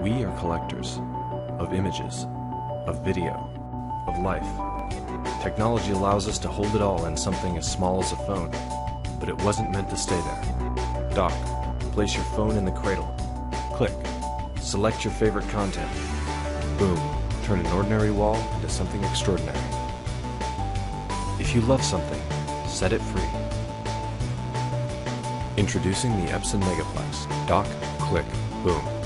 We are collectors of images, of video, of life. Technology allows us to hold it all in something as small as a phone, but it wasn't meant to stay there. Dock, place your phone in the cradle. Click, select your favorite content. Boom, turn an ordinary wall into something extraordinary. If you love something, set it free. Introducing the Epson Megaplex. Dock, click, boom.